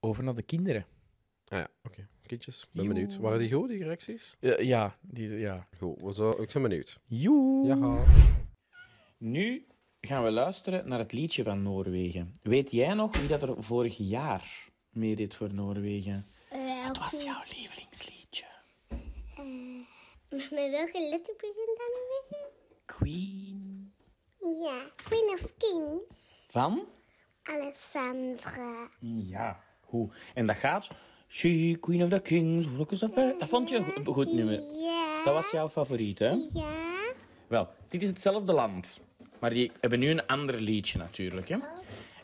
over naar de kinderen. Ah ja, oké. Kindjes, ben Joe. benieuwd. Waren die goed, die reacties? Ja, ja, die, ja. Goed, we zo, ik ben benieuwd. Joe. Ja. Nu gaan we luisteren naar het liedje van Noorwegen. Weet jij nog wie dat er vorig jaar meedeed voor Noorwegen? Eh, Wat was oké. jouw lievelingsliedje? Met welke letter begint dat nu weer? Queen. Ja, Queen of Kings. Van? Alessandra. Ja. Hoe? En dat gaat... She, Queen of the Kings, look is a fair- Dat vond je een goed, nummer. Ja. Dat was jouw favoriet, hè? Ja. Wel, dit is hetzelfde land. Maar die hebben nu een ander liedje natuurlijk, hè?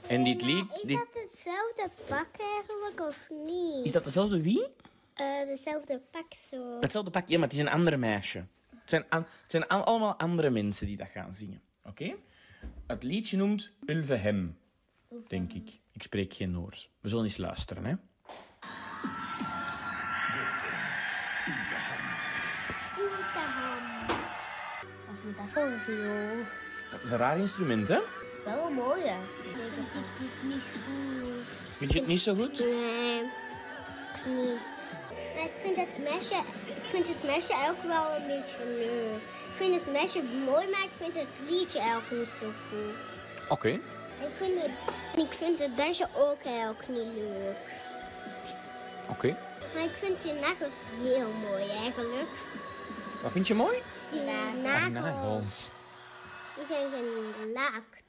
En dit Maar lied... Is Dit... dat hetzelfde pak eigenlijk of niet? Is dat dezelfde wie? Eh, dezelfde pak zo. Hetzelfde pak, ja, maar het is een ander meisje. Het zijn, het zijn al- allemaal andere mensen die dat gaan zingen. Oké? Het liedje noemt Ulve Hem, denk ik. Ik spreek geen Noors. We zullen eens luisteren, hè? Of moet dat voor? Dat is een raar instrument, hè? Wel een mooie. Nee, dat is niet goed. Vind je het niet zo goed? Nee, niet. Maar ik vind het mesje, ik vind het mesje ook wel een beetje leuk. Ik vind het mesje mooi, maar ik vind het liedje ook niet zo goed. Oké. Ik vind het, ik vind het dansje ook heel niet leuk. Oké. Maar ik vind die nagels heel mooi eigenlijk. Wat vind je mooi? Die nagels. nagels, die zijn gelakt.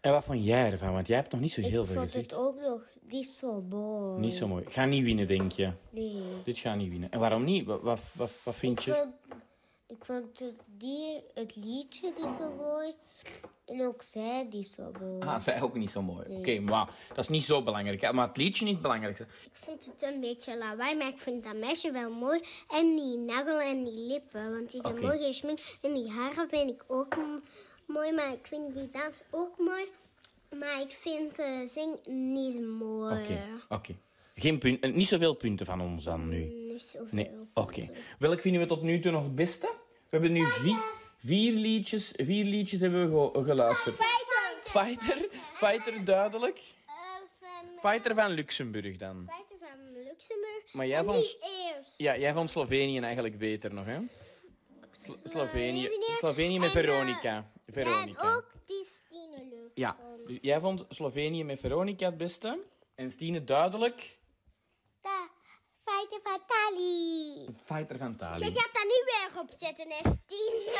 En wat vond jij ervan? Want jij hebt nog niet zo heel ik veel vond gezegd. het ook nog niet zo mooi. Niet zo mooi. Ga niet winnen, denk je? Nee. Dit gaat niet winnen. En waarom niet? Wat, wat, wat, wat vind Ik je? vond, ik vond het, die, het liedje niet zo mooi. En ook zij niet zo mooi. Ah, zij ook niet zo mooi. Oké, maar dat is niet zo belangrijk. hè. Maar het liedje is het belangrijkste. Ik vond het een beetje lawaai, maar ik vind dat meisje wel mooi. En die nagel en die lippen, want die zijn mooi gesminkt. En die haren vind ik ook mooi, maar ik vind die dans ook mooi. Maar ik vind de zing niet mooi. Oké, oké. Geen punt, eh, niet zoveel punten van ons dan nu. Niet zoveel. Nee, oké. Welk vinden we tot nu toe nog het beste? We hebben nu vier, vier liedjes, vier liedjes hebben we ge- geluisterd. Fighter! Fighter, Fighter duidelijk. Eh, van, Fighter van Luxemburg dan. Fighter van Luxemburg. Maar jij vond-. Ja, jij vond Slovenië eigenlijk beter nog, hè? Slo- Slovenië, Slovenië. Met En, eh, Veronica. En Veronica. ook die Stine leuk. Ja, dus jij vond Slovenië met Veronica het beste. En Stine duidelijk Da, Fighter van Tali. Fighter van Je Tali. gaat daar nu weer op zetten, hè, Stine.